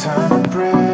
time to breathe.